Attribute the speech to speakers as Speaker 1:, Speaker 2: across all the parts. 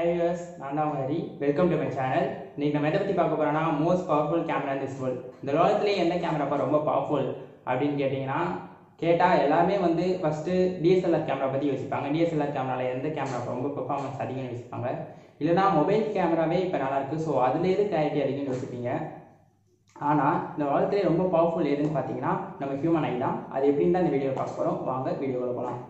Speaker 1: High யூஸ் நான் தான் Hari. Welcome to my channel இன்னைக்கு நம்ம எதை பற்றி பார்க்க போகிறோம்னா most powerful camera in this world இந்த உலகத்திலே எந்த கேமராப்பா ரொம்ப பவர்ஃபுல் அப்படின்னு கேட்டிங்கன்னா கேட்டால் எல்லாமே வந்து ஃபஸ்ட்டு டிஎஸ்எல்ஆர் கேமரா பற்றி யோசிப்பாங்க. டிஎஸ்எல்ஆர் கேமராவில் எந்த கேமரா ரொம்ப பெர்ஃபார்மன்ஸ் அதிகம்னு யோசிப்பாங்க. இல்லைனா மொபைல் கேமராவே இப்போ நல்லாயிருக்கு ஸோ அதில் எது கிளாரிட்டி அதிகம்னு யோசிப்பீங்க? ஆனால் இந்த உலகத்திலே ரொம்ப பவர்ஃபுல் எதுன்னு பார்த்தீங்கன்னா நம்ம ஹியூமன் ஐ தான். அது எப்படின்னு தான் இந்த வீடியோ பார்க்க போகிறோம் வாங்க வீடியோவில் போகலாம்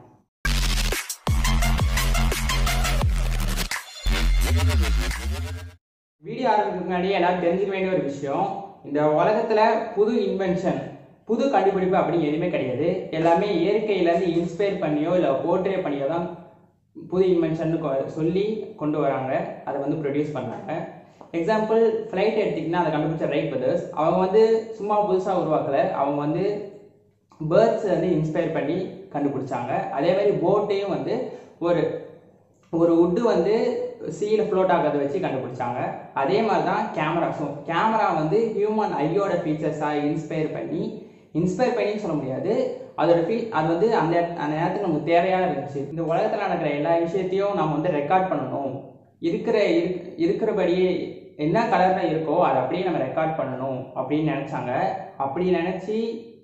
Speaker 1: வீடியோ ஆரம்பிக்கு முன்னாடி எல்லாரும் தெரிஞ்சுக்க வேண்டிய ஒரு விஷயம். இந்த உலகத்துல புது இன்வென்ஷன் புது கண்டுபிடிப்பு அப்படின்னு எதுவுமே கிடையாது. எல்லாமே இயற்கையிலேருந்து இன்ஸ்பயர் பண்ணியோ இல்லை போர்ட்ரே பண்ணியோ தான் புது இன்வென்ஷன் சொல்லி கொண்டு வராங்க. அதை வந்து ப்ரொடியூஸ் பண்ணாங்க. எக்ஸாம்பிள் ஃப்ளைட் எடுத்திங்கன்னா அதை கண்டுபிடிச்ச ரைட் பிரதர்ஸ் அவங்க வந்து சும்மா புதுசாக உருவாக்கலை. அவங்க வந்து பேர்ட்ஸ் வந்து இன்ஸ்பயர் பண்ணி கண்டுபிடிச்சாங்க. அதே மாதிரி போட்டையும் வந்து ஒரு ஒரு உட்டு வந்து சீல ஃப்ளோட் ஆகிறத வச்சு கண்டுபிடிச்சாங்க. அதே மாதிரி தான் கேமராஸும் கேமரா வந்து ஹியூமன் ஐயோட ஃபீச்சர்ஸாக இன்ஸ்பயர் பண்ணி இன்ஸ்பயர் பண்ணின்னு சொல்ல முடியாது. அதோட ஃபீ அது வந்து அந்த அந்த நேரத்துக்கு நமக்கு தேவையாக இருந்துச்சு. இந்த உலகத்தில் நடக்கிற எல்லா விஷயத்தையும் நம்ம வந்து ரெக்கார்ட் பண்ணணும். இருக்கிற இருக்கிறபடியே என்ன கலரில் இருக்கோ அதை அப்படியே நம்ம ரெக்கார்ட் பண்ணணும் அப்படின்னு நினச்சாங்க. அப்படி நினச்சி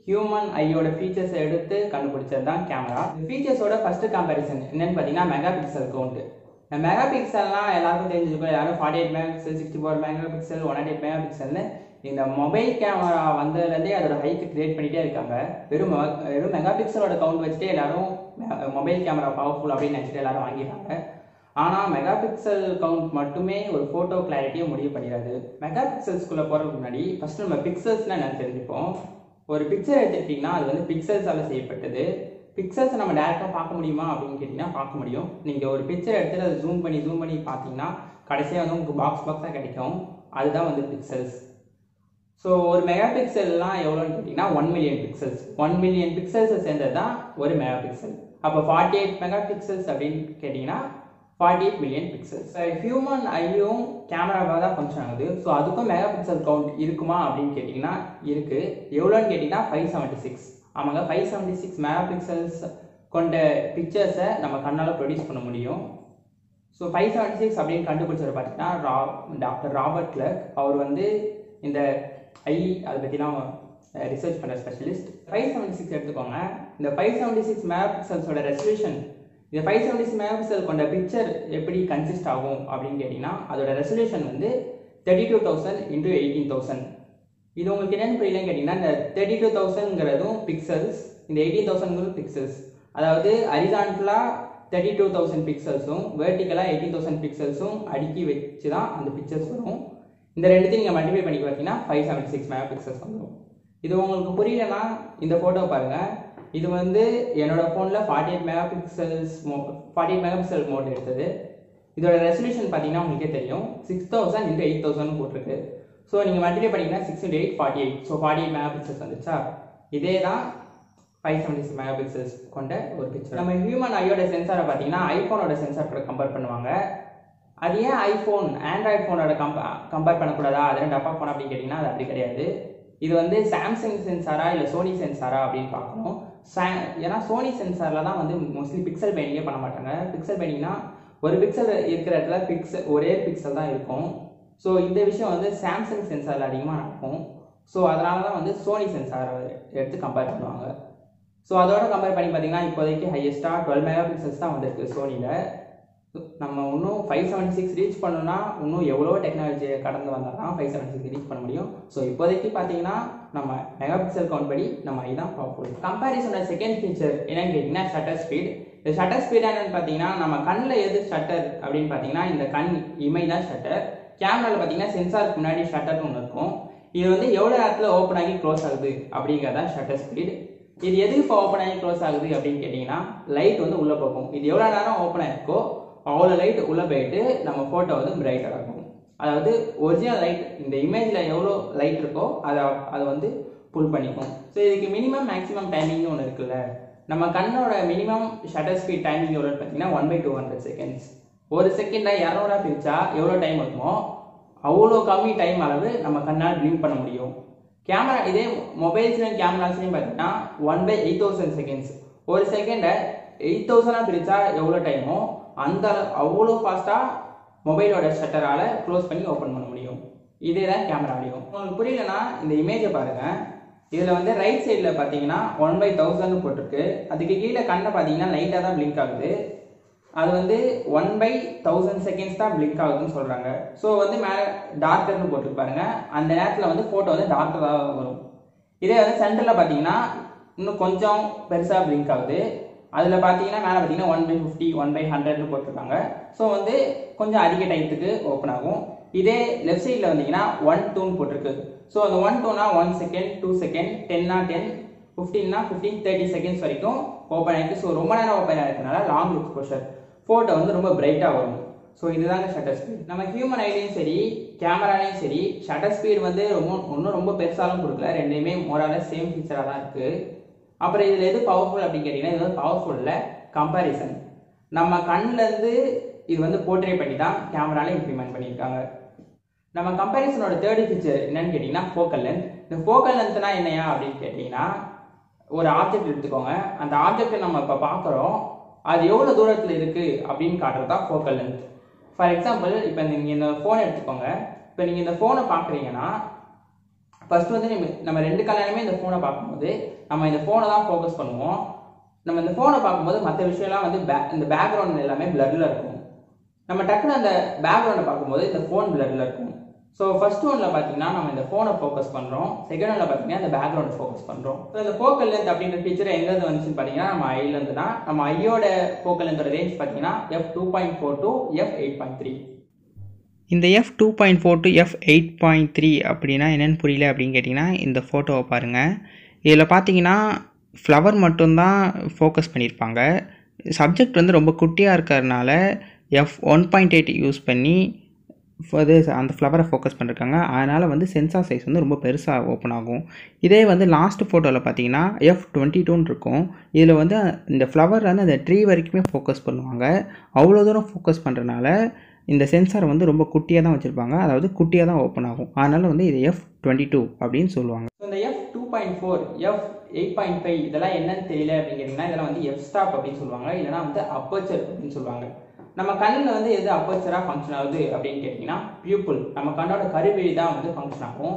Speaker 1: ஹியூமன் ஐயோட ஃபீச்சர்ஸை எடுத்து கண்டுபிடிச்சது தான் கேமரா ஃபீச்சர்ஸோட ஃபஸ்ட்டு கம்பேரிசன் என்னென்னு பார்த்தீங்கன்னா மெகா பிக்சல் கவுண்ட்டு மெகா பிக்சல்லாம் எல்லாருக்கும் தெரிஞ்சிருக்கும். எல்லாரும் forty eight mega pixel sixty four mega pixel one eight mega பிக்சல்னு இந்த மொபைல் கேமரா வந்ததுலேருந்தே அதோட ஹைக்கு கிரியேட் பண்ணிட்டே இருக்காங்க. வெறும் வெறும் மெகா பிக்சலோட கவுண்ட் வச்சுட்டு எல்லாரும் மொபைல் கேமரா பவர்ஃபுல் அப்படின்னு நினச்சிட்டு எல்லாரும் வாங்கிடுறாங்க. ஆனால் மெகா பிக்சல் கவுண்ட் மட்டுமே ஒரு ஃபோட்டோ கிளாரிட்டியை முடிவு பண்ணிடாது. மெகா பிக்சல்ஸ்குள்ளே போகிறதுக்கு முன்னாடி ஃபஸ்ட்டு நம்ம பிக்சல்ஸ்னால் என்னன்னு தெரிஞ்சுப்போம். ஒரு பிக்சர் எடுத்துக்கிட்டிங்கன்னா அது வந்து பிக்சல்ஸால் செய்யப்பட்டது. பிக்சர்ஸை நம்ம டேரெக்டாக பார்க்க முடியுமா அப்படின்னு கேட்டிங்கன்னா பார்க்க முடியும். நீங்கள் ஒரு பிக்சர் எடுத்துகிட்டு அதை ஜூம் பண்ணி ஜூம் பண்ணி பார்த்தீங்கன்னா கடைசியாக வந்து உங்களுக்கு பாக்ஸ் பாக்ஸாக கிடைக்கும். அதுதான் வந்து பிக்சல்ஸ் ஸோ ஒரு மெகா பிக்சல்லாம் எவ்வளோன்னு கேட்டிங்கன்னா one million pixels one million பிக்சல்ஸை சேர்ந்தது தான் ஒரு மெகா பிக்சல் அப்போ ஃபார்ட்டி எயிட் மெகா பிக்சல்ஸ் அப்படின்னு கேட்டிங்கன்னா forty eight million pixels human ஐயும் கேமராவாக தான் ஃபங்க்ஷன் ஆகுது. ஸோ அதுக்கும் மெகா பிக்சல் கவுண்ட் இருக்குமா அப்படின்னு கேட்டிங்கன்னா இருக்குது எவ்வளோன்னு கேட்டிங்கன்னா ஃபைவ் செவன்ட்டி சிக்ஸ் ஆமாங்க five seventy six mega pixels கொண்ட பிக்சர்ஸை நம்ம கண்ணால் ப்ரொடியூஸ் பண்ண முடியும். ஸோ ஃபைவ் செவன்ட்டி சிக்ஸ் அப்படின்னு கண்டுபிடிச்சவர் பார்த்தீங்கன்னா ரா டாக்டர் ராபர்ட் கிளர்க் அவர் வந்து இந்த ஐ அதை பற்றிலாம் ரிசர்ச் பண்ணுற ஸ்பெஷலிஸ்ட் ஃபைவ் செவன்ட்டி சிக்ஸ் எடுத்துக்கோங்க. இந்த ஃபைவ் செவன்ட்டி சிக்ஸ் மெகா பிக்சல்ஸோட ரெசல்யூஷன் இந்த five seventy six mega pixel கொண்ட பிக்சர் எப்படி கன்சிஸ்ட் ஆகும் அப்படின்னு கேட்டிங்கன்னா அதோட ரெசல்யூஷன் வந்து thirty two thousand into eighteen thousand இது உங்களுக்கு என்னென்னு புரியலன்னு கேட்டிங்கன்னா இந்த தேர்ட்டி டூ தௌசண்ட்ங்கிறதும் பிக்சல்ஸ் இந்த எயிட்டீன் தௌசண்ட் பிக்சல்ஸ் அதாவது அரிசான்டலாக தேர்ட்டி டூ தௌசண்ட் பிக்சல்ஸும் வேர்ட்டிக்கலாக எயிட்டீன் தௌசண்ட் பிக்சல்ஸும் அடுக்கி வச்சு தான் அந்த பிக்சர்ஸ் வரும். இந்த ரெண்டுத்தையும் நீங்கள் மல்டிஃபை பண்ணி பார்த்தீங்கன்னா five seventy six mega pixels வந்துடும் இது உங்களுக்கு புரியலன்னா இந்த ஃபோட்டோ பாருங்கள் இது வந்து என்னோடய ஃபோனில் ஃபார்ட்டி எயிட் மெகா பிக்சல்ஸ் மோ forty eight mega pixel mode எடுத்தது. இதோட ரெசல்யூஷன் பார்த்தீங்கன்னா உங்களுக்கே தெரியும். Six thousand into eight thousand போட்டிருக்கு. ஸோ நீங்கள் மல்டிப்ளை பண்ணிங்கன்னா six into eight forty eight so forty eight mega pixels வந்துச்சா? இதே தான் five seventy six mega pixels கொண்ட ஒரு பிக்சர் நம்ம ஹியூமன் ஐயோட சென்சாரை பார்த்தீங்கன்னா ஐஃபோனோட சென்சார் கூட கம்பேர் பண்ணுவாங்க. அது ஏன் ஐஃபோன் ஆண்ட்ராய்ட் ஃபோனோட கம்ப கம்பேர் பண்ணக்கூடாதா? அது ரெண்டு அப்பா ஃபோன் அப்படின்னு கேட்டிங்கன்னா அது அப்படி கிடையாது. இது வந்து சாம்சங் சென்சாரா இல்லை சோனி சென்சாரா அப்படின்னு பார்க்கணும். ஏன்னா சோனி சென்சாரில் தான் வந்து மோஸ்ட்லி பிக்சல் பெயிண்டிங்கே பண்ண மாட்டாங்க. பிக்சல் பெயிண்டிங்னா ஒரு பிக்சல் இருக்கிற இடத்துல பிக்சல் ஒரே பிக்சல் தான் இருக்கும். ஸோ இந்த விஷயம் வந்து சாம்சங் சென்சாரில் அதிகமாக நடக்கும். ஸோ அதனால தான் வந்து சோனி சென்சாரை எடுத்து கம்பேர் பண்ணுவாங்க. ஸோ அதோட கம்பேர் பண்ணி பார்த்தீங்கன்னா இப்போதைக்கு ஹையஸ்ட்டாக டுவெல் மெகா பிக்சல்ஸ் தான் வந்திருக்கு சோனியில் நம்ம இன்னும் ஃபைவ் செவன்டி சிக்ஸ் ரீச் பண்ணணும்னா இன்னும் எவ்வளோ டெக்னாலஜியை கடந்து வந்தால் தான் ஃபைவ் செவன்டி சிக்ஸ் ரீச் பண்ண முடியும். ஸோ இப்போதைக்கு பார்த்தீங்கன்னா நம்ம மெகா பிக்சல் கவுண்ட் படி நம்ம இதுதான் பார்ப்போம் கம்பேரிசனோட செகண்ட் ஃபீச்சர் என்னன்னு கேட்டிங்கன்னா ஷட்டர் ஸ்பீட் இந்த ஷட்டர் ஸ்பீட் என்னன்னு பார்த்தீங்கன்னா நம்ம கண்ணில் எது ஷட்டர் அப்படின்னு பார்த்தீங்கன்னா இந்த கண் இமை தான் ஷட்டர் கேமராவில் பார்த்தீங்கன்னா சென்சாருக்கு முன்னாடி ஷட்டர் ஒன்று இருக்கும். இது வந்து எவ்வளோ நேரத்தில் ஓப்பன் ஆகி க்ளோஸ் ஆகுது அப்படிங்கிறதா ஷட்டர் ஸ்பீட் இது எதுக்கு இப்போ ஓப்பன் ஆகி க்ளோஸ் ஆகுது அப்படின்னு கேட்டிங்கன்னா லைட் வந்து உள்ளே போகும். இது எவ்வளோ நேரம் ஓப்பன் ஆகிருக்கோ அவ்வளோ லைட் உள்ளே போயிட்டு நம்ம ஃபோட்டோ வந்து பிரைட்டாக இருக்கும். அதாவது ஒரிஜினல் லைட் இந்த இமேஜில் எவ்வளோ லைட் இருக்கோ அதை அதை வந்து புல் பண்ணிக்கும். ஸோ இதுக்கு மினிமம் மேக்ஸிமம் டைமிங்னு ஒன்று இருக்குல்ல. நம்ம கண்ணோட மினிமம் ஷட்டர் ஸ்பீட் டைமிங் எவ்வளோன்னு பார்த்தீங்கன்னா one by two hundred seconds ஒரு செகண்டாக இரநூறா பிரித்தா எவ்வளோ டைம் இருக்குமோ அவ்வளோ கம்மி டைம் அளவு நம்ம கண்ணால் வியூ பண்ண முடியும். கேமரா இதே மொபைல்ஸ்லையும் கேமராஸ்லையும் பார்த்தீங்கன்னா one by eight thousand seconds ஒரு செகண்டை எயிட் தௌசண்டாக பிரித்தா எவ்வளோ டைமோ அந்த அவ்வளோ ஃபாஸ்ட்டாக மொபைலோட ஷட்டரால் க்ளோஸ் பண்ணி ஓப்பன் பண்ண முடியும். இதே தான் கேமராலையும் உங்களுக்கு புரியலன்னா இந்த இமேஜை பாருங்கள் இதில் வந்து ரைட் சைடில் பார்த்தீங்கன்னா ஒன் பை தௌசண்ட் போட்டிருக்கு. அதுக்கு கீழே கண்ணை பார்த்தீங்கன்னா லைட்டாக தான் பிளிங்க் ஆகுது. அது வந்து ஒன் பை தௌசண்ட் செகண்ட்ஸ் தான் பிளிங்க் ஆகுதுன்னு சொல்கிறாங்க ஸோ வந்து மேலே டார்க்கர்னு போட்டிருக்கு பாருங்க. அந்த நேரத்தில் வந்து ஃபோட்டோ வந்து டார்க்கராக வரும். இதே வந்து சென்டரில் பார்த்தீங்கன்னா இன்னும் கொஞ்சம் பெருசாக பிளிங்க் ஆகுது. அதில் பார்த்தீங்கன்னா மேலே பார்த்தீங்கன்னா one by fifty one by ஹண்ட்ரட்னு போட்டிருக்காங்க. ஸோ வந்து கொஞ்சம் அதிக டயத்துக்கு ஓப்பன் ஆகும். இதே லெஃப்ட் சைடில் வந்தீங்கன்னா ஒன் டூன்னு போட்டிருக்கு. ஸோ அந்த ஒன் டூனா ஒன் செகண்ட் டூ செகண்ட் டென்னா டென் ஃபிஃப்டீன்னா ஃபிஃப்டீன் தேர்ட்டி செகண்ட்ஸ் வரைக்கும் ஓப்பன் ஆகிருக்கு ஸோ ரொம்ப நேரம் ஓப்பன் ஆகிருக்கனால லாங் எக்ஸ்போஷர் ஃபோட்டோ வந்து ரொம்ப பிரைட்டாக வரும். ஸோ இதுதாங்க ஷட்டர் ஸ்பீட் நம்ம ஹியூமன் ஐலையும் சரி கேமராலையும் சரி ஷட்டர் ஸ்பீட் வந்து ரொம்ப ஒன்றும் ரொம்ப பெருசாலும் கொடுக்கல. ரெண்டுமே மோரால சேம் ஃபீச்சராக தான் இருக்குது அப்புறம் இதில் எது பவர்ஃபுல் அப்படின்னு கேட்டிங்கன்னா இது வந்து பவர்ஃபுல்ல கம்பாரிசன் நம்ம கண்ணிலேருந்து இது வந்து போர்ட்ரே பண்ணி தான் கேமரால இம்ப்ளிமெண்ட் பண்ணியிருக்காங்க. நம்ம கம்பேரிசனோட தேர்டு ஃபீச்சர் என்னன்னு கேட்டிங்கன்னா ஃபோக்கல் லென்த் இந்த ஃபோக்கல் லென்த்னா என்னையா அப்படின்னு கேட்டிங்கன்னா ஒரு ஆப்ஜெக்ட் எடுத்துக்கோங்க. அந்த ஆப்ஜெக்டை நம்ம இப்போ பார்க்குறோம். அது எவ்வளோ தூரத்தில் இருக்குது அப்படின்னு காட்டுறது தான் ஃபோக்கல் லென்த் ஃபார் எக்ஸாம்பிள் இப்போ நீங்கள் இந்த ஃபோனை எடுத்துக்கோங்க. இப்போ நீங்கள் இந்த ஃபோனை பார்க்குறீங்கன்னா ஃபர்ஸ்ட் வந்து நம்ம நம்ம ரெண்டு கல்யாணமே இந்த ஃபோனை பார்க்கும்போது நம்ம இந்த ஃபோனை தான் ஃபோக்கஸ் பண்ணுவோம். நம்ம இந்த ஃபோனை பார்க்கும்போது மற்ற விஷயம்லாம் வந்து பே இந்த பேக்ரவுண்ட் எல்லாமே பிளரில் இருக்கும். நம்ம டக்குன்னு அந்த பேக்ரவுண்டை பார்க்கும்போது இந்த ஃபோன் பிளரில் இருக்கும். ஸோ ஃபர்ஸ்ட் ஒன்ல பார்த்தீங்கன்னா நம்ம இந்த ஃபோனை ஃபோக்கஸ் பண்ணுறோம் செகண்ட் ஒன்ல பார்த்தீங்கன்னா இந்த பேக்ரவுண்ட் ஃபோக்கஸ் பண்ணுறோம் ஸோ இந்த ஃபோக்கல் லென்த் அப்படின்ற ஃபீச்சர் எங்கேருந்து வந்துச்சுன்னு பார்த்தீங்கன்னா நம்ம ஐலேருந்து தான். நம்ம ஐயோட ஃபோக்கல் லென்த்தோட ரேஞ்ச் பார்த்தீங்கன்னா F two point four to F eight point three
Speaker 2: இந்த F two point four to F eight point three அப்படின்னா என்னென்னு புரியல அப்படின்னு கேட்டிங்கன்னா இந்த ஃபோட்டோவை பாருங்கள் இதில் பார்த்தீங்கன்னா ஃப்ளவர் மட்டும்தான் ஃபோக்கஸ் பண்ணியிருப்பாங்க. சப்ஜெக்ட் வந்து ரொம்ப குட்டியாக இருக்கிறதுனால F one point eight use பண்ணி அது அந்த ஃப்ளவரை ஃபோக்கஸ் பண்ணிருக்காங்க. அதனால் வந்து சென்சார் சைஸ் வந்து ரொம்ப பெருசாக ஓப்பன் ஆகும். இதே வந்து லாஸ்ட் ஃபோட்டோவில் பார்த்தீங்கன்னா எஃப் டுவெண்ட்டி டூன்னு இருக்கும். இதில் வந்து இந்த ஃப்ளவர் வந்து அந்த ட்ரீ வரைக்குமே ஃபோக்கஸ் பண்ணுவாங்க. அவ்வளோ தூரம் ஃபோக்கஸ் பண்ணுறனால இந்த சென்சார் வந்து ரொம்ப குட்டியாக தான் வச்சுருப்பாங்க. அதாவது குட்டியாக தான் ஓப்பன் ஆகும். அதனால் வந்து இது எஃப் டுவெண்ட்டி டூ அப்படின்னு சொல்லுவாங்க.
Speaker 1: இந்த F two point four F eight point five இதெல்லாம் என்னன்னு தெரியல அப்படின்னு கேட்டிங்கன்னா இதெல்லாம் வந்து எஃப் ஸ்டாப் அப்படின்னு சொல்லுவாங்க. இல்லைனா வந்து அப்பர்ச்சர் அப்படின்னு சொல்லுவாங்க. நம்ம கண்ணில் வந்து எது அப்பச்சராக ஃபங்க்ஷன் ஆகுது அப்படின்னு கேட்டிங்கன்னா பியூப்புள் நம்ம கண்ணோட கருவிழி தான் வந்து ஃபங்க்ஷன் ஆகும்.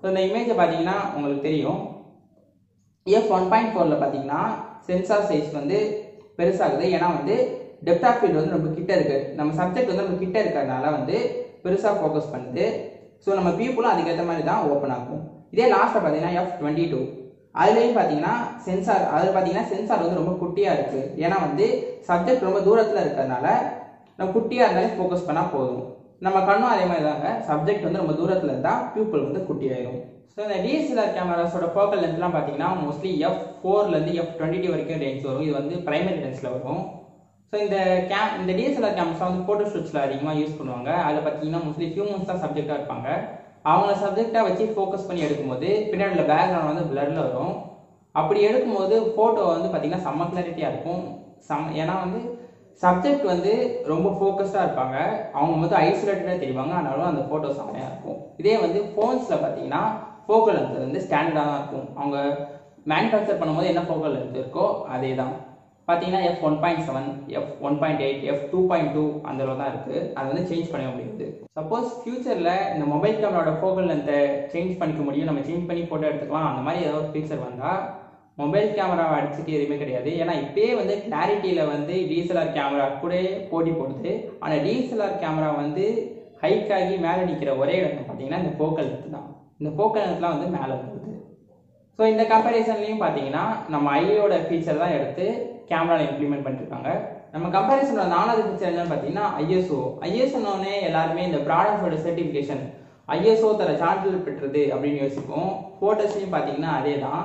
Speaker 1: ஸோ இந்த இமேஜை பார்த்தீங்கன்னா உங்களுக்கு தெரியும். எஃப் ஒன் பாயிண்ட் ஃபோரில் பார்த்தீங்கன்னா சென்சார் சைஸ் வந்து பெருசாகுது. ஏன்னா வந்து டெப்த் ஆஃப் ஃபீல்டு வந்து நம்ம கிட்ட இருக்குது நம்ம சப்ஜெக்ட் வந்து நம்ம கிட்ட இருக்கிறதுனால வந்து பெருசாக ஃபோக்கஸ் பண்ணுது. ஸோ நம்ம பியூப்புளும் அதுக்கேற்ற மாதிரி தான் ஓப்பன் ஆகும். இதே லாஸ்ட்டில் பார்த்தீங்கன்னா எஃப் டுவெண்ட்டி டூ அதுலேயும் பார்த்தீங்கன்னா சென்சார் அதில் பார்த்தீங்கன்னா சென்சார் வந்து ரொம்ப குட்டியாக இருக்குது ஏன்னா வந்து சப்ஜெக்ட் ரொம்ப தூரத்தில் இருக்கிறதுனால நம்ம குட்டியாக இருந்தாலே ஃபோக்கஸ் பண்ணால் போதும். நம்ம கண்ணும் அதே மாதிரி தாங்க சப்ஜெக்ட் வந்து ரொம்ப தூரத்தில் இருந்தால் பியூப்பிள் வந்து குட்டியாயிரும். ஸோ இந்த டிஎஸ்எல்ஆர் கேமராஸோட ஃபோக்கல் லென்த்லாம் பார்த்தீங்கன்னா மோஸ்ட்லி எஃப் ஃபோர்லேருந்து எஃப் டுவெண்ட்டி டூ வரைக்கும் லென்ஸ் வரும். இது வந்து பிரைமரி லென்ஸில் வரும். ஸோ இந்த கேம் இந்த டிஎஸ்எல்ஆர் கேமரா வந்து ஃபோட்டோ ஷூட்ஸில் அதிகமாக யூஸ் பண்ணுவாங்க. அதில் பார்த்தீங்கன்னா மோஸ்ட்லி ஹியூமன்ஸ் தான் சப்ஜெக்டாக இருப்பாங்க. அவங்கள சப்ஜெக்டாக வச்சு ஃபோக்கஸ் பண்ணி எடுக்கும்போது பின்னாடியில் பேக்ரவுண்ட் வந்து பிளரில் வரும். அப்படி எடுக்கும்போது ஃபோட்டோ வந்து பார்த்திங்கன்னா செம்ம கிளாரிட்டியாக இருக்கும். சம் ஏன்னா வந்து சப்ஜெக்ட் வந்து ரொம்ப ஃபோக்கஸ்டாக இருப்பாங்க. அவங்க வந்து ஐசோலேட்டடாக தெரிவாங்க. ஆனாலும் அந்த ஃபோட்டோ செம்மையாக இருக்கும். இதே வந்து ஃபோன்ஸில் பார்த்தீங்கன்னா ஃபோக்கல் லென்த் வந்து ஸ்டாண்டர்டாக தான் இருக்கும். அவங்க மேனுஃபேக்சர் பண்ணும்போது என்ன ஃபோக்கல் லென்த் இருக்கோ அதே தான் பார்த்தீங்கன்னா F one point seven F one point eight F two point two அந்த அளவு தான் இருக்குது அதை வந்து சேஞ்ச் பண்ண முடியாது. சப்போஸ் ஃபியூச்சரில் இந்த மொபைல் கேமராவோட ஃபோக்கல் லென்த்தை சேஞ்ச் பண்ணிக்க முடியும். நம்ம சேஞ்ச் பண்ணி ஃபோட்டோ எடுத்துக்கலாம். அந்த மாதிரி ஏதாவது ஒரு ஃபீச்சர் வந்தால் மொபைல் கேமராவை அடிச்சுட்டு எதுவுமே கிடையாது. ஏன்னா இப்பயே வந்து கிளாரிட்டியில் வந்து டிஎஸ்எல்ஆர் கேமரா கூட போட்டி போடுது. ஆனால் டிஎஸ்எல்ஆர் கேமரா வந்து ஹைக் ஆகி மேலே நிற்கிற ஒரே இடம் பார்த்தீங்கன்னா இந்த ஃபோக்கல் லென்த் தான். இந்த ஃபோக்கல் லென்த்லாம் வந்து மேலே வருது ஸோ இந்த கம்பேரிசன்லையும் பார்த்தீங்கன்னா நம்ம ஐயோட ஃபீச்சர் தான் எடுத்து கேமராவில் இம்ப்ளிமெண்ட் பண்ணிருக்காங்க. நம்ம கம்பேரிசனோட நாலாவது ஃபீச்சர் என்னன்னு பார்த்தீங்கன்னா ஐஎஸ்ஓ ஐஎஸ்ஓனே எல்லாருமே இந்த ப்ராடக்டோட சர்டிஃபிகேஷன் ஐஎஸ்ஓ தர சான்றிதழ் பெற்றது அப்படின்னு யோசிப்போம். ஃபோட்டோஸ்லையும் பார்த்தீங்கன்னா அதே தான்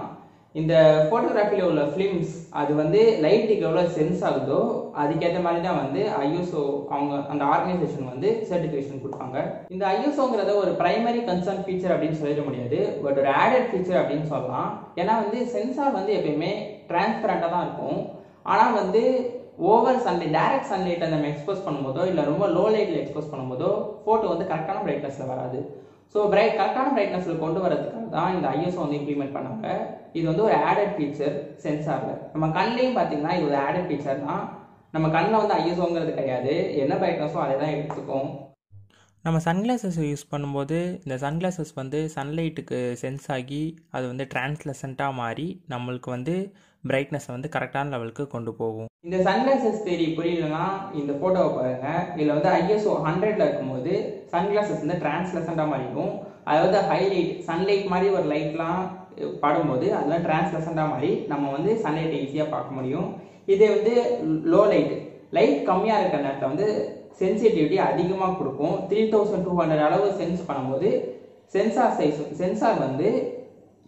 Speaker 1: இந்த ஃபோட்டோகிராஃபியில் உள்ள ஃபிலிம்ஸ் அது வந்து லைட்டுக்கு எவ்வளோ சென்ஸ் ஆகுதோ அதுக்கேற்ற மாதிரி தான் வந்து ஐஎஸ்ஓ அவங்க அந்த ஆர்கனைசேஷன் வந்து சர்டிஃபிகேஷன் கொடுப்பாங்க. இந்த ஐஎஸ்ஓங்கிறத ஒரு பிரைமரி கன்சர்ன் ஃபீச்சர் அப்படின்னு சொல்லிட முடியாது. பட் ஒரு ஆடட் ஃபீச்சர் அப்படின்னு சொல்லலாம். ஏன்னா வந்து சென்சார் வந்து எப்பயுமே டிரான்ஸ்பரண்டாக தான் இருக்கும். ஆனால் வந்து ஓவர் சன்லைட் டைரக்ட் சன்லைட்டை நம்ம எக்ஸ்போஸ் பண்ணும்போதோ இல்லை ரொம்ப லோ லைட்டில் எக்ஸ்போஸ் பண்ணும்போதோ ஃபோட்டோ வந்து கரெக்டான பிரைட்னஸில் வராது. ஸோ பிரைட் கரெக்டான பிரைட்னஸில் கொண்டு வரதுக்காக தான் இந்த ஐஎஸ்ஓ வந்து இம்ப்ளிமெண்ட் பண்ணாங்க. இது வந்து ஒரு ஆடட் ஃபீச்சர் சென்சாரில் நம்ம கண்லேயும் பார்த்தீங்கன்னா இது ஒரு ஆடட் ஃபீச்சர் தான். நம்ம கண்ணில் வந்து ஐஎஸ்ஓங்கிறது கிடையாது. என்ன பிரைட்னஸோ அதை தான் எடுத்துக்கும்.
Speaker 2: நம்ம சன்கிளாசஸ் யூஸ் பண்ணும்போது இந்த சன்கிளாசஸ் வந்து சன்லைட்டுக்கு சென்ஸ் ஆகி அது வந்து டிரான்ஸ்லசண்ட்டாக மாறி நம்மளுக்கு வந்து பிரைட்னஸை வந்து கரெக்டான லெவலுக்கு கொண்டு போகும்.
Speaker 1: இந்த சன்கிளாசஸ் தேரி புரியலன்னா இந்த ஃபோட்டோவை பாருங்க. இதில் வந்து ஐஎஸ்ஓ ஹண்ட்ரட்ல இருக்கும்போது சன்கிளாசஸ் வந்து டிரான்ஸ்லசண்டாக இருக்கும் அதாவது ஹைலைட் சன்லைட் மாதிரி ஒரு லைட்லாம் படும்போது அதெல்லாம் டிரான்ஸ்லசண்டாக மாறி நம்ம வந்து சன்லைட்டை ஈஸியாக பார்க்க முடியும். இதே வந்து லோ லைட் லைட் கம்மியாக இருக்கிற நேரத்தில் வந்து சென்சிட்டிவிட்டி அதிகமாக கொடுக்கும். த்ரீ தௌசண்ட் டூ ஹண்ட்ரட் அளவு சென்ஸ் பண்ணும்போது சென்சார் சைஸ் சென்சார் வந்து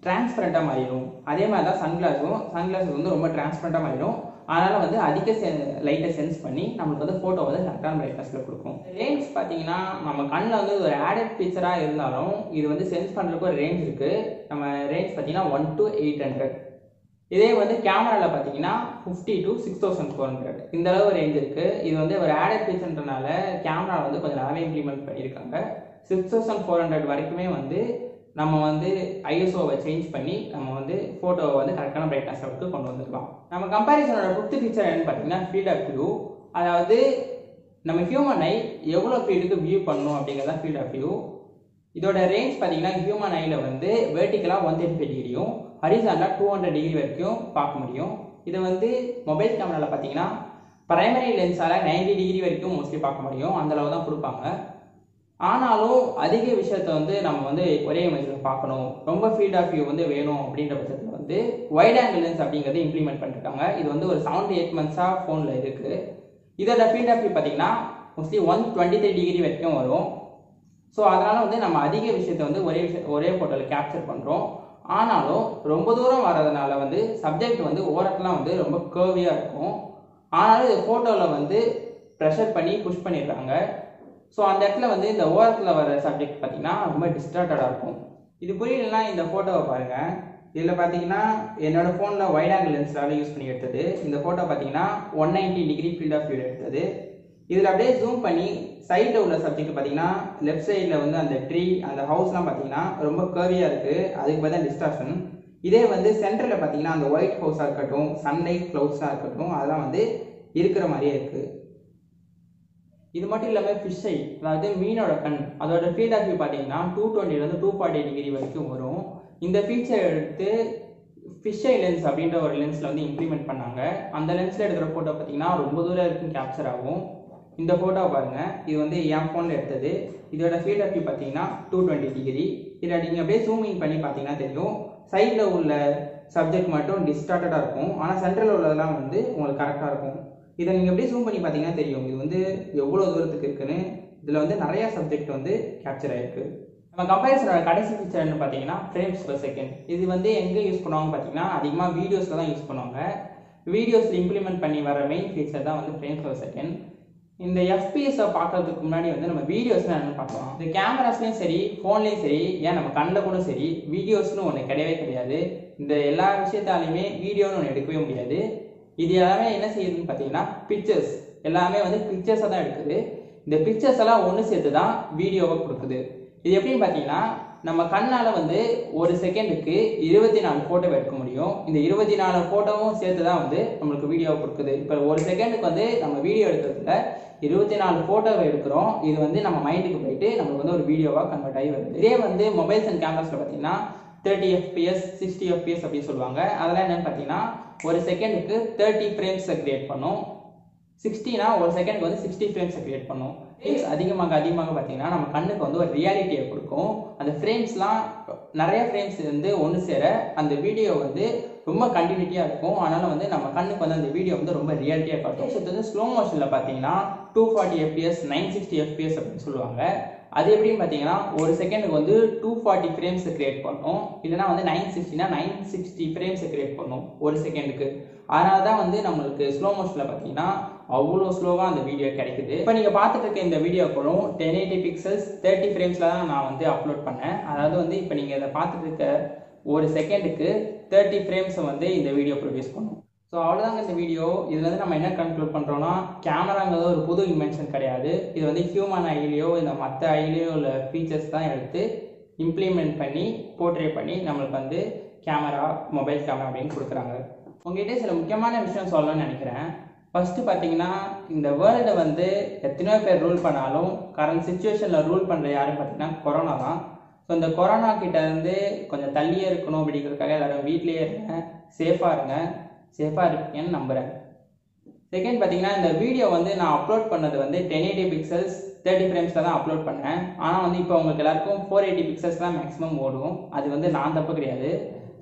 Speaker 1: டிரான்ஸ்பரண்ட்டாக மாறிடும். அதே மாதிரி தான் சன்கிளாஸும் சன்கிளாஸஸ் வந்து ரொம்ப டிரான்ஸ்பரண்ட்டாக மாறிடும். அதனால் வந்து அதிக லைட்டை சென்ஸ் பண்ணி நம்மளுக்கு வந்து ஃபோட்டோ வந்து கரெக்டான பிரைட்னஸில் கொடுக்கும். ரேஞ்ச் பார்த்தீங்கன்னா நம்ம கண்ணில் வந்து ஒரு ஆடட் பிக்சராக இருந்தாலும் இது வந்து சென்ஸ் பண்ணுறதுக்கு ஒரு ரேஞ்ச் இருக்குது நம்ம ரேஞ்ச் பார்த்தீங்கன்னா ஒன் டு எயிட் ஹண்ட்ரட் இதே வந்து கேமராவில் பார்த்தீங்கன்னா fifty to six thousand four hundred இந்த அளவு ரேஞ்ச் இருக்குது இது வந்து ஒரு ஆடட் ஃபீச்சர்ன்றனால கேமரா வந்து கொஞ்சம் நல்லாவே இம்ப்ளிமெண்ட் பண்ணியிருக்காங்க. சிக்ஸ் தௌசண்ட் ஃபோர் ஹண்ட்ரட் வரைக்குமே வந்து நம்ம வந்து ஐஎஸ்ஓவை சேஞ்ச் பண்ணி நம்ம வந்து ஃபோட்டோவை வந்து கரெக்டான பிரைட்னஸ் அளவுக்கு கொண்டு வந்துருக்கலாம் நம்ம கம்பேரிசனோட ஃபிஃப்த் ஃபீச்சர் என்னன்னு பார்த்தீங்கன்னா ஃபீல்ட் ஆஃப் வியூ அதாவது நம்ம ஹியூமன் ஐ எவ்வளோ ஃபீல்டுக்கு வியூ பண்ணணும் அப்படிங்கிறத ஃபீல்ட் ஆஃப் வியூ இதோட ரேஞ்ச் பார்த்தீங்கன்னா ஹியூமன் ஐயில் வந்து வேர்ட்டிக்கலாக ஒன் தேர்ட்டி ஃபைவ் டிகிரியும் ஹரிசாண்டா டூ ஹண்ட்ரட் டிகிரி வரைக்கும் பார்க்க முடியும். இதை வந்து மொபைல் கேமராவில் பார்த்தீங்கன்னா பிரைமரி லென்ஸால் நைன்டி டிகிரி வரைக்கும் மோஸ்ட்லி பார்க்க முடியும். அந்தளவு தான் கொடுப்பாங்க. ஆனாலும் அதிக விஷயத்த வந்து நம்ம வந்து ஒரே இமேஜில் பார்க்கணும். ரொம்ப ஃபீல்ட் ஆஃப் வியூ வந்து வேணும் அப்படின்ற பட்சத்தில் வந்து வைட் ஆங்கிள் லென்ஸ் அப்படிங்கிறது இம்ப்ளிமெண்ட் பண்ணிருக்காங்க. இது வந்து ஒரு செவன் டு எயிட் மந்த்ஸாக ஃபோனில் இருக்குது இதோட ஃபீல்ட் ஆஃப் வியூ பார்த்தீங்கன்னா mostly one twenty three degree வரைக்கும் வரும். ஸோ அதனால் வந்து நம்ம அதிக விஷயத்தை வந்து ஒரே விஷயம் ஒரே ஃபோட்டோவில் கேப்சர் பண்ணுறோம் ஆனாலும் ரொம்ப தூரம் வர்றதுனால வந்து சப்ஜெக்ட் வந்து ஓரத்துலாம் வந்து ரொம்ப கேர்வியாக இருக்கும். ஆனாலும் இது ஃபோட்டோவில் வந்து ப்ரெஷர் பண்ணி புஷ் பண்ணிடுறாங்க. ஸோ அந்த இடத்துல வந்து இந்த ஓரத்தில் வர சப்ஜெக்ட் பார்த்தீங்கன்னா ரொம்ப டிஸ்டார்டடாக இருக்கும். இது புரியலன்னா இந்த ஃபோட்டோவை பாருங்கள் இதில் பார்த்தீங்கன்னா என்னோட ஃபோனில் வைட் ஆங்கிள் லென்ஸால் யூஸ் பண்ணி எடுத்தது. இந்த ஃபோட்டோ பார்த்தீங்கன்னா one ninety degree field of view எடுத்தது. இதில் அப்படியே ஜூம் பண்ணி சைடில் உள்ள சப்ஜெக்ட் பார்த்தீங்கன்னா லெஃப்ட் சைடில் வந்து அந்த ட்ரீ அந்த ஹவுஸ்லாம் பார்த்தீங்கன்னா ரொம்ப கர்வியாக இருக்குது அதுக்கு பார்த்தா டிஸ்டார்ஷன் இதே வந்து சென்டரில் பார்த்தீங்கன்னா அந்த ஒயிட் ஹவுஸாக இருக்கட்டும் சன்லைட் க்ளவுட்ஸாக இருக்கட்டும் அதெல்லாம் வந்து இருக்கிற மாதிரியே இருக்குது இது மட்டும் இல்லாமல் ஃபிஷ்ஷை அதாவது மீனோட கண் அதோட ஃபீல்ட் ஆஃப் வியூ பார்த்தீங்கன்னா டூ டுவெண்ட்டிலேருந்து டூ ஃபார்ட்டி டிகிரி வரைக்கும் வரும். இந்த ஃபீச்சர் எடுத்து ஃபிஷ்ஷை லென்ஸ் அப்படின்ற ஒரு லென்ஸில் வந்து இம்ப்ளிமெண்ட் பண்ணாங்க. அந்த லென்ஸில் எடுக்கிற ஃபோட்டோ பார்த்தீங்கன்னா ரொம்ப தூரம் இருக்கும் கேப்சர் ஆகும். இந்த ஃபோட்டோவை பாருங்கள் இது வந்து என் ஃபோனில் எடுத்தது. இதோட ஃபீல்ட் ஆஃப் வியூ பார்த்தீங்கன்னா டூ டுவெண்ட்டி டிகிரி இதில் நீங்கள் அப்படியே ஜூமிங் பண்ணி பார்த்தீங்கன்னா தெரியும். சைடில் உள்ள சப்ஜெக்ட் மட்டும் டிஸ்டார்டடாக இருக்கும். ஆனால் சென்டரில் உள்ளதெல்லாம் வந்து உங்களுக்கு கரெக்டாக இருக்கும். இதை நீங்கள் எப்படி ஜூம் பண்ணி பார்த்தீங்கன்னா தெரியும். இது வந்து எவ்வளோ தூரத்துக்கு இருக்குன்னு. இதில் வந்து நிறையா சப்ஜெக்ட் வந்து கேப்சர் ஆகிருக்கு நம்ம கம்பேரிசனோட கடைசி ஃபீச்சர்னு பார்த்தீங்கன்னா ஃப்ரேம்ஸ் பர் செகண்ட் இது வந்து எங்கே யூஸ் பண்ணுவாங்க பார்த்தீங்கன்னா அதிகமாக வீடியோஸில் தான் யூஸ் பண்ணுவாங்க. வீடியோஸில் இம்ப்ளிமெண்ட் பண்ணி வர மெயின் ஃபீச்சர் தான் வந்து ஃப்ரேம்ஸ் பர் செகண்ட் இந்த எஃபிஎஸை பார்க்கறதுக்கு முன்னாடி வந்து நம்ம வீடியோஸ்லாம் என்னென்னு பார்க்கலாம். இந்த கேமராஸ்லேயும் சரி ஃபோன்லேயும் சரி ஏன் நம்ம கண்ணில் கூட சரி வீடியோஸ்னு ஒன்று கிடையவே கிடையாது. இந்த எல்லா விஷயத்தாலையுமே வீடியோன்னு ஒன்று எடுக்கவே முடியாது. இது எல்லாமே என்ன செய்யுதுன்னு பார்த்தீங்கன்னா பிக்சர்ஸ் எல்லாமே வந்து பிக்சர்ஸாக தான் எடுக்குது. இந்த பிக்சர்ஸ் எல்லாம் ஒன்று சேர்த்து தான் வீடியோவை கொடுக்குது. இது எப்படின்னு பார்த்தீங்கன்னா நம்ம கண்ணால் வந்து ஒரு செகண்டுக்கு இருபத்தி நாலு ஃபோட்டோ எடுக்க முடியும். இந்த இருபத்தி நாலு ஃபோட்டோவும் சேர்த்து தான் வந்து நம்மளுக்கு வீடியோவை கொடுக்குது. இப்போ ஒரு செகண்டுக்கு வந்து நம்ம வீடியோ எடுக்கிறதுல இருபத்தி நாலு ஃபோட்டோவை எடுக்கிறோம். இது வந்து நம்ம மைண்டுக்கு போயிட்டு நம்மளுக்கு வந்து ஒரு வீடியோவாக கன்வெர்ட் ஆகி வருது. இதே வந்து மொபைல்ஸ் அண்ட் கேமராஸில் பார்த்தீங்கன்னா தேர்ட்டி எஃப்பிஎஸ் சிக்ஸ்டி எஃப்பிஎஸ் அப்படின்னு சொல்லுவாங்க. அதெல்லாம் என்னென்னு பார்த்தீங்கன்னா ஒரு செகண்டுக்கு தேர்ட்டி ஃப்ரேம்ஸை கிரியேட் பண்ணும். சிக்ஸ்டினா ஒரு செகண்டுக்கு வந்து சிக்ஸ்டி ஃப்ரேம்ஸை கிரியேட் பண்ணும். ஃப்ரேம்ஸ் அதிகமாக அதிகமாக பார்த்தீங்கன்னா நம்ம கண்ணுக்கு வந்து ஒரு ரியாலிட்டியை கொடுக்கும். அந்த ஃப்ரேம்ஸ்லாம் நிறைய ஃப்ரேம்ஸ் வந்து ஒன்று சேர அந்த வீடியோ வந்து ரொம்ப கண்டினியூட்டியாக இருக்கும். அதனால் வந்து நம்ம கண்ணுக்கு வந்து அந்த வீடியோ வந்து ரொம்ப ரியாலிட்டியாக காட்டும். ஸோ வந்து ஸ்லோ மோஷனில் பார்த்தீங்கன்னா two forty FPS nine sixty FPS அப்படின்னு சொல்லுவாங்க. அது எப்படின்னு பார்த்தீங்கன்னா ஒரு செகண்டுக்கு வந்து டூ ஃபார்ட்டி ஃப்ரேம்ஸை கிரியேட் பண்ணும். இல்லைனா வந்து நைன் சிக்ஸ்டினா நைன் சிக்ஸ்டி ஃப்ரேம்ஸை கிரியேட் பண்ணும் ஒரு செகண்டுக்கு அதனால தான் வந்து நம்மளுக்கு ஸ்லோ மோஷனில் பார்த்தீங்கன்னா அவ்வளோ ஸ்லோவாக அந்த வீடியோ கிடைக்குது. இப்போ நீங்கள் பார்த்துட்டு இருக்க இந்த வீடியோக்களும் டென் எயிட்டி பிக்சல்ஸ் தேர்ட்டி ஃப்ரேம்ஸில் தான் நான் வந்து அப்லோட் பண்ணேன். அதாவது வந்து இப்போ நீங்கள் இதை பார்த்துட்டு இருக்க ஒரு செகண்டுக்கு தேர்ட்டி ஃப்ரேம்ஸை வந்து இந்த வீடியோ ப்ரொடியூஸ் பண்ணும். ஸோ அவ்வளோதாங்க இந்த வீடியோ இதில் வந்து நம்ம என்ன கன்க்ளூட் பண்ணுறோம்னா கேமராங்கிறது ஒரு புது இன்வென்ஷன் கிடையாது. இது வந்து ஹியூமன் ஐலேயோ இந்த மற்ற ஐலேயோ உள்ள ஃபீச்சர்ஸ் தான் எடுத்து இம்ப்ளிமெண்ட் பண்ணி போர்ட்ரே பண்ணி நம்மளுக்கு வந்து கேமரா மொபைல் கேமரா அப்படின்னு கொடுக்குறாங்க. உங்ககிட்ட சில முக்கியமான விஷயம் சொல்லணும்னு நினைக்கிறேன். ஃபஸ்ட்டு பார்த்தீங்கன்னா இந்த வேர்ல்டை வந்து எத்தனையோ பேர் ரூல் பண்ணாலும் கரண்ட் சுச்சுவேஷனில் ரூல் பண்ணுற யாருன்னு பார்த்தீங்கன்னா கொரோனா தான். ஸோ இந்த கொரோனா கிட்ட இருந்து கொஞ்சம் தள்ளியே இருக்கணும் அப்படிங்கிறதுக்காக எல்லாரும் வீட்லேயே இருங்க சேஃபாக இருங்க. சேஃபாக இருப்பீங்கன்னு நம்புகிறேன் செகண்ட் பார்த்தீங்கன்னா இந்த வீடியோ வந்து நான் அப்லோட் பண்ணது வந்து டென் எயிட்டி பிக்சல்ஸ் தேர்ட்டி ஃப்ரேம்ஸில் தான் அப்லோட் பண்ணேன் ஆனால் வந்து இப்போ உங்களுக்கு எல்லாருக்கும் ஃபோர் எயிட்டி பிக்சல்ஸ் தான் மேக்ஸிமம் ஓடும். அது வந்து நான் தப்பு கிடையாது.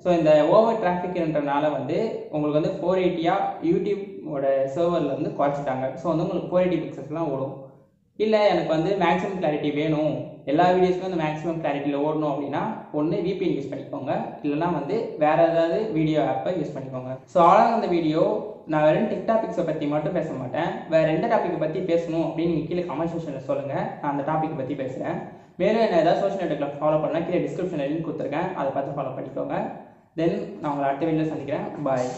Speaker 1: ஸோ இந்த ஓவர் டிராஃபிக்ன்றனால வந்து உங்களுக்கு வந்து ஃபோர் எயிட்டியாக யூடியூபோட சர்வரில் வந்து குறைச்சிட்டாங்க. ஸோ வந்து உங்களுக்கு ஃபோர் எயிட்டி பிக்சல்ஸ்லாம் ஓடும். இல்லை எனக்கு வந்து மேக்ஸிமம் கிளாரிட்டி வேணும். எல்லா வீடியோஸ்க்கும் வந்து மேக்ஸிமம் கிளாரிட்டியில் ஓடணும் அப்படின்னா ஒன்று விபிஎன் யூஸ் பண்ணிக்கோங்க. இல்லைனா வந்து வேற ஏதாவது வீடியோ ஆப்பை யூஸ் பண்ணிக்கோங்க. ஸோ ஆளாக அந்த வீடியோ நான் வெறும் டிக் டாபிக்ஸை பற்றி மட்டும் பேச மாட்டேன். வேற எந்த டாப்பிக்கை பற்றி பேசணும் அப்படின்னு நீங்கள் கீழே கமெண்ட் செக்ஷனில் சொல்லுங்கள் நான் அந்த டாப்பிக்கை பற்றி பேசுகிறேன் மேலும் என்ன ஏதாவது சோஷியல் நெட்ஒர்க்கில் ஃபாலோ பண்ணால் கீழே டிஸ்கிரிப்ஷனில் லிங்க் கொடுத்துருக்கேன். அதை பார்த்து ஃபாலோ பண்ணிக்கோங்க. தென் நான் உங்களை அடுத்த வீடியோவில் சந்திக்கிறேன். பாய்